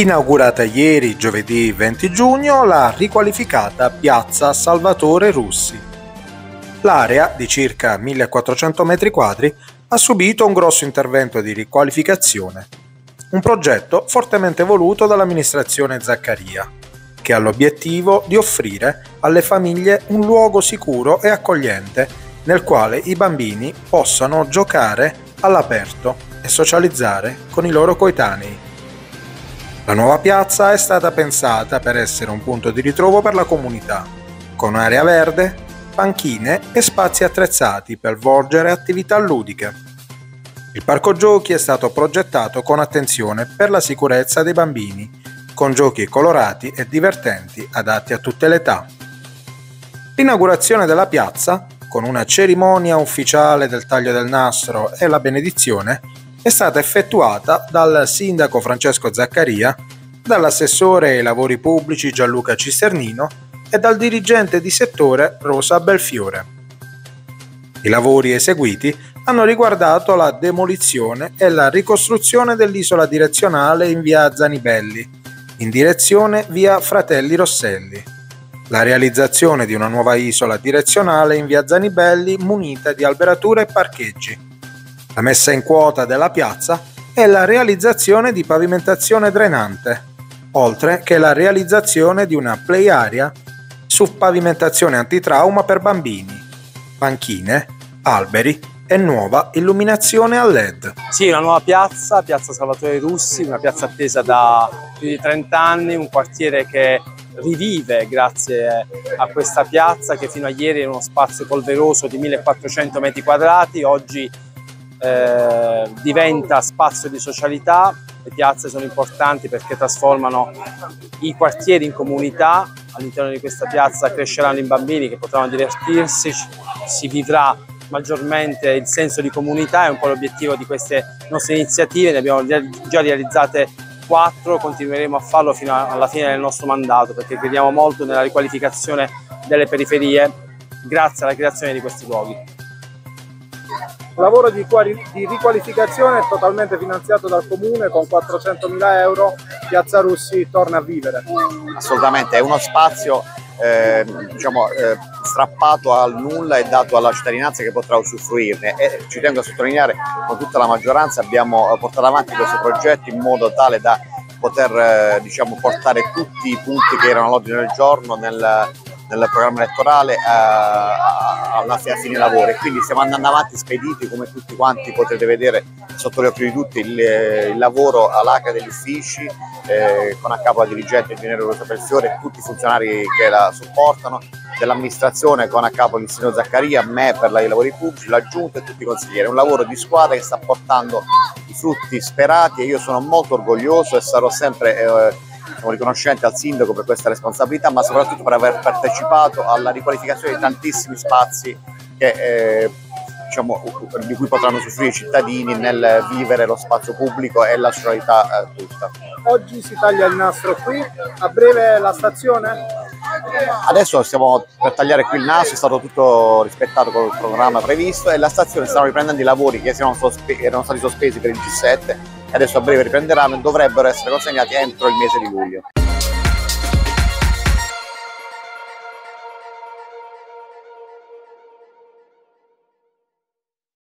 Inaugurata ieri, giovedì 20 giugno, la riqualificata piazza Salvatore Russi. L'area, di circa 1400 m2, ha subito un grosso intervento di riqualificazione. Un progetto fortemente voluto dall'amministrazione Zaccaria, che ha l'obiettivo di offrire alle famiglie un luogo sicuro e accogliente nel quale i bambini possano giocare all'aperto e socializzare con i loro coetanei. La nuova piazza è stata pensata per essere un punto di ritrovo per la comunità, con area verde, panchine e spazi attrezzati per volgere attività ludiche. Il parco giochi è stato progettato con attenzione per la sicurezza dei bambini, con giochi colorati e divertenti adatti a tutte le età. L'inaugurazione della piazza, con una cerimonia ufficiale del taglio del nastro e la benedizione, è stata effettuata dal sindaco Francesco Zaccaria, dall'assessore ai lavori pubblici Gianluca Cisternino e dal dirigente di settore Rosa Belfiore. I lavori eseguiti hanno riguardato la demolizione e la ricostruzione dell'isola direzionale in via Zanibelli, in direzione via Fratelli Rosselli, la realizzazione di una nuova isola direzionale in via Zanibelli munita di alberature e parcheggi, la messa in quota della piazza e la realizzazione di pavimentazione drenante, oltre che la realizzazione di una play area su pavimentazione antitrauma per bambini, panchine, alberi e nuova illuminazione a LED. Sì, una nuova piazza, Piazza Salvatore Russi, una piazza attesa da più di 30 anni, un quartiere che rivive grazie a questa piazza che fino a ieri era uno spazio polveroso di 1400 metri quadrati, oggi eh, diventa spazio di socialità, le piazze sono importanti perché trasformano i quartieri in comunità, all'interno di questa piazza cresceranno i bambini che potranno divertirsi, si vivrà maggiormente il senso di comunità, è un po' l'obiettivo di queste nostre iniziative, ne abbiamo già realizzate quattro, continueremo a farlo fino alla fine del nostro mandato perché crediamo molto nella riqualificazione delle periferie grazie alla creazione di questi luoghi. Lavoro di, di riqualificazione è totalmente finanziato dal comune con 400.000 euro, Piazza Russi torna a vivere. Assolutamente, è uno spazio eh, diciamo, eh, strappato al nulla e dato alla cittadinanza che potrà usufruirne e ci tengo a sottolineare con tutta la maggioranza abbiamo portato avanti questo progetto in modo tale da poter eh, diciamo, portare tutti i punti che erano all'ordine del giorno nel, nel programma elettorale eh, alla fine lavoro e quindi stiamo andando avanti spediti come tutti quanti potrete vedere sotto gli occhi di tutti il, il lavoro all'ACA degli uffici eh, con a capo la dirigente ingegnere Rosa Pelfiore e tutti i funzionari che la supportano dell'amministrazione con a capo il signor Zaccaria, me per i lavori pubblici, la giunta e tutti i consiglieri. È un lavoro di squadra che sta portando i frutti sperati e io sono molto orgoglioso e sarò sempre eh, siamo riconoscenti al sindaco per questa responsabilità, ma soprattutto per aver partecipato alla riqualificazione di tantissimi spazi che, eh, diciamo, di cui potranno usufruire i cittadini nel vivere lo spazio pubblico e la socialità eh, tutta. Oggi si taglia il nastro qui, a breve la stazione? Adesso stiamo per tagliare qui il naso, è stato tutto rispettato con il programma previsto e la stazione stanno riprendendo i lavori che erano, stati sospesi per il G7 adesso a breve riprenderanno e dovrebbero essere consegnati entro il mese di luglio.